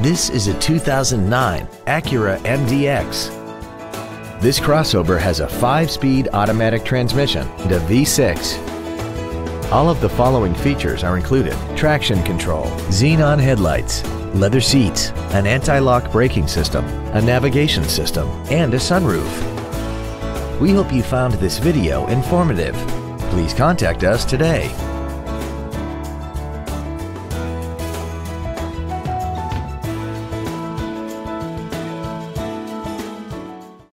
This is a 2009 Acura MDX. This crossover has a 5-speed automatic transmission and a V6. All of the following features are included. Traction control, xenon headlights, leather seats, an anti-lock braking system, a navigation system, and a sunroof. We hope you found this video informative. Please contact us today.